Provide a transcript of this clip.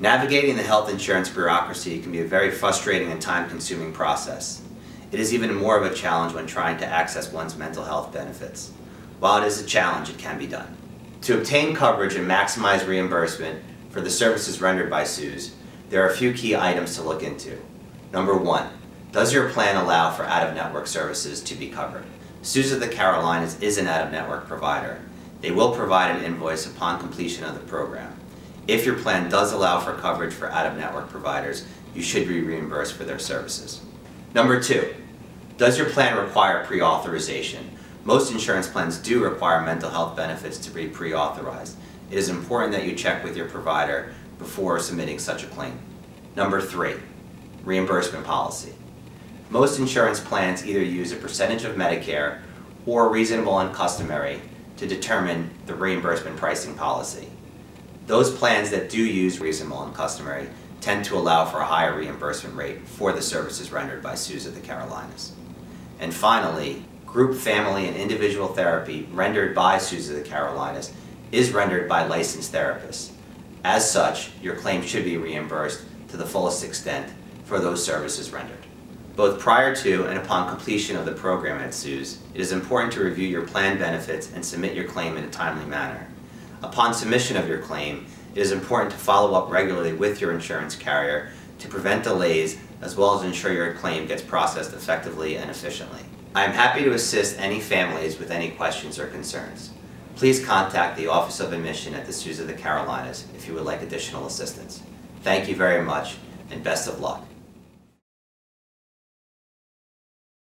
Navigating the health insurance bureaucracy can be a very frustrating and time-consuming process. It is even more of a challenge when trying to access one's mental health benefits. While it is a challenge, it can be done. To obtain coverage and maximize reimbursement for the services rendered by SUWS, there are a few key items to look into. Number one, does your plan allow for out-of-network services to be covered? SUWS of the Carolinas is an out-of-network provider. They will provide an invoice upon completion of the program. If your plan does allow for coverage for out-of-network providers, you should be reimbursed for their services. Number two, does your plan require pre-authorization? Most insurance plans do require mental health benefits to be pre-authorized. It is important that you check with your provider before submitting such a claim. Number three, reimbursement policy. Most insurance plans either use a percentage of Medicare or reasonable and customary to determine the reimbursement pricing policy. Those plans that do use reasonable and customary tend to allow for a higher reimbursement rate for the services rendered by SUWS of the Carolinas. And finally, group family and individual therapy rendered by SUWS of the Carolinas is rendered by licensed therapists. As such, your claim should be reimbursed to the fullest extent for those services rendered. Both prior to and upon completion of the program at SUWS, it is important to review your plan benefits and submit your claim in a timely manner. Upon submission of your claim, it is important to follow up regularly with your insurance carrier to prevent delays as well as ensure your claim gets processed effectively and efficiently. I am happy to assist any families with any questions or concerns. Please contact the Office of Admission at the SUWS of the Carolinas if you would like additional assistance. Thank you very much and best of luck.